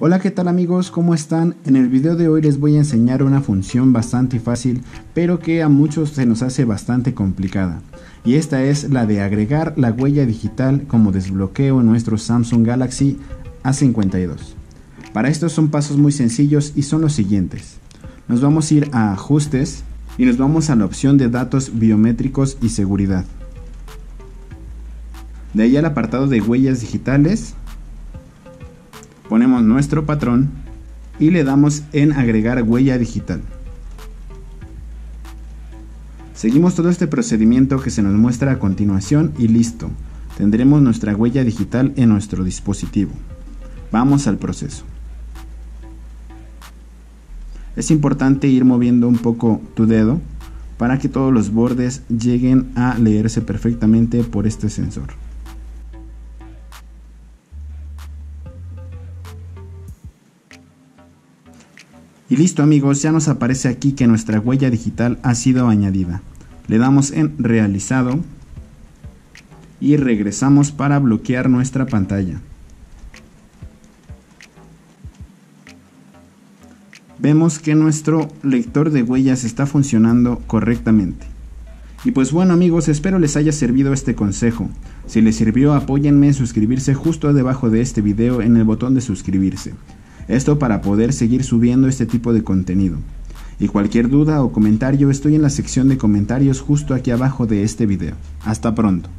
Hola qué tal amigos, ¿cómo están? En el video de hoy les voy a enseñar una función bastante fácil pero que a muchos se nos hace bastante complicada y esta es la de agregar la huella digital como desbloqueo en nuestro Samsung Galaxy A52. Para esto son pasos muy sencillos y son los siguientes. Nos vamos a ir a ajustes y nos vamos a la opción de datos biométricos y seguridad. De ahí al apartado de huellas digitales ponemos nuestro patrón y le damos en agregar huella digital. Seguimos todo este procedimiento que se nos muestra a continuación y listo. Tendremos nuestra huella digital en nuestro dispositivo. Vamos al proceso. Es importante ir moviendo un poco tu dedo para que todos los bordes lleguen a leerse perfectamente por este sensor. Y listo amigos, ya nos aparece aquí que nuestra huella digital ha sido añadida. Le damos en realizado y regresamos para bloquear nuestra pantalla. Vemos que nuestro lector de huellas está funcionando correctamente. Y pues bueno amigos, espero les haya servido este consejo. Si les sirvió apóyenme en suscribirse justo debajo de este video en el botón de suscribirse. Esto para poder seguir subiendo este tipo de contenido. Y cualquier duda o comentario estoy en la sección de comentarios justo aquí abajo de este video. Hasta pronto.